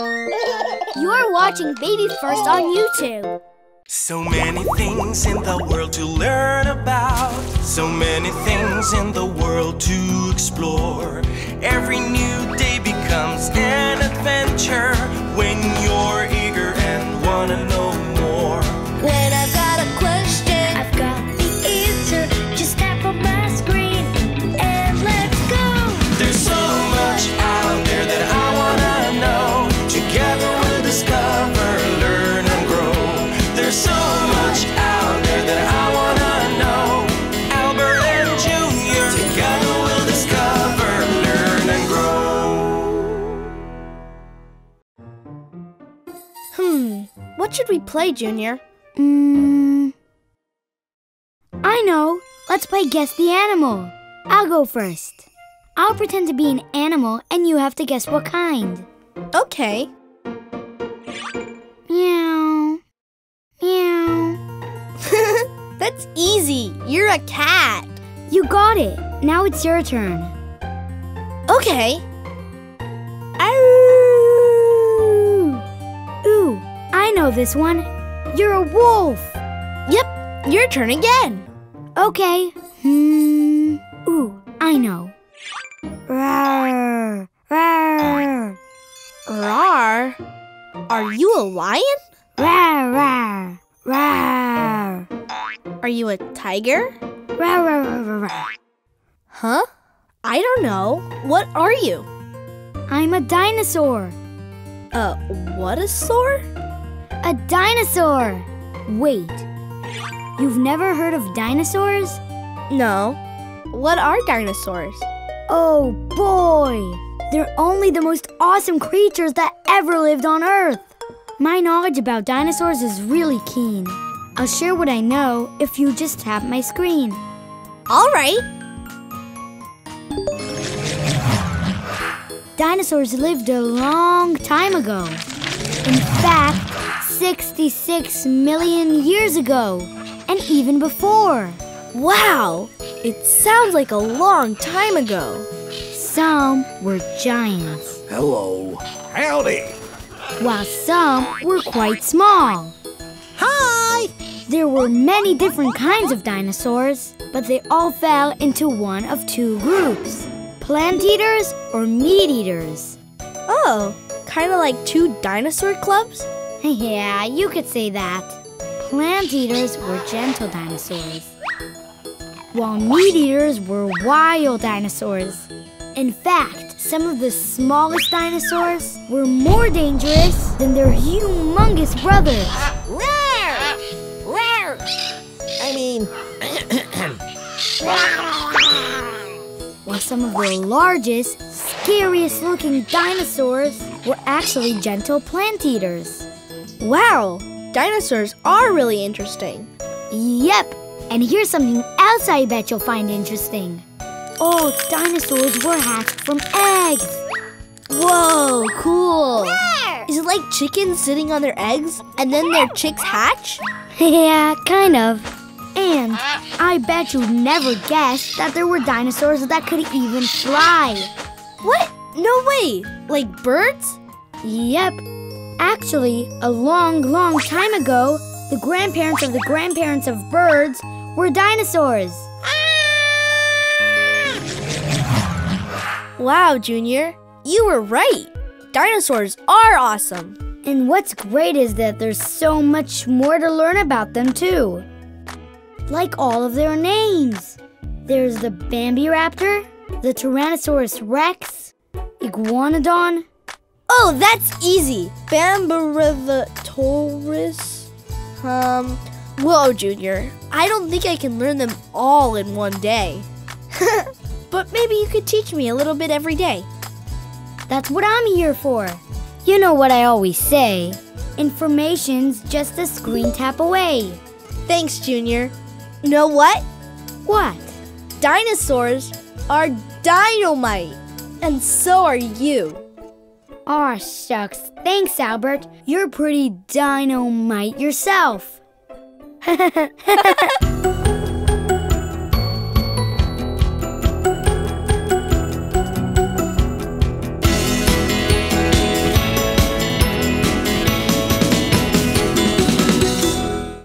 You're watching Baby First on YouTube. So many things in the world to learn about. So many things in the world to explore. Every new day what should we play, Junior? Mm, I know. Let's play Guess the Animal. I'll go first. I'll pretend to be an animal and you have to guess what kind. Okay. Meow. Meow. That's easy. You're a cat. You got it. Now it's your turn. Okay. Know this one. You're a wolf. Yep, your turn again. Okay. Hmm. Ooh, I know. Rawr, rawr, Rar. Are you a lion? rawr, rawr, rawr, Are you a tiger? rawr, rawr, rawr, rawr. Huh? I don't know. What are you? I'm a dinosaur. Uh, what a sore? A dinosaur. Wait. You've never heard of dinosaurs? No. What are dinosaurs? Oh boy! They're only the most awesome creatures that ever lived on Earth. My knowledge about dinosaurs is really keen. I'll share what I know if you just tap my screen. All right. Dinosaurs lived a long time ago. In fact, 66 million years ago, and even before. Wow. It sounds like a long time ago. Some were giants, Hello. Howdy. while some were quite small. Hi. There were many different kinds of dinosaurs, but they all fell into one of two groups plant eaters or meat eaters. Oh, kind of like two dinosaur clubs? yeah, you could say that. Plant eaters were gentle dinosaurs, while meat eaters were wild dinosaurs. In fact, some of the smallest dinosaurs were more dangerous than their humongous brothers. Rar! Rar! I mean, while some of the largest, scariest looking dinosaurs were actually gentle plant eaters. Wow, dinosaurs are really interesting. Yep, and here's something else I bet you'll find interesting. Oh, dinosaurs were hatched from eggs. Whoa, cool. Is it like chickens sitting on their eggs and then their chicks hatch? yeah, kind of. And I bet you'd never guess that there were dinosaurs that could even fly. What? No way. Like birds? Yep. Actually, a long, long time ago, the grandparents of the grandparents of birds were dinosaurs. Wow, Junior. You were right. Dinosaurs are awesome. And what's great is that there's so much more to learn about them, too. Like all of their names. There's the Bambiraptor, the Tyrannosaurus Rex, Iguanodon. Oh, that's easy. Bambarathataurus. Um, whoa, Junior. I don't think I can learn them all in one day. but maybe you could teach me a little bit every day. That's what I'm here for. You know what I always say information's just a screen tap away. Thanks, Junior. Know what? What? Dinosaurs are dynamite. And so are you. Aw, shucks. Thanks, Albert. You're pretty dynamite yourself.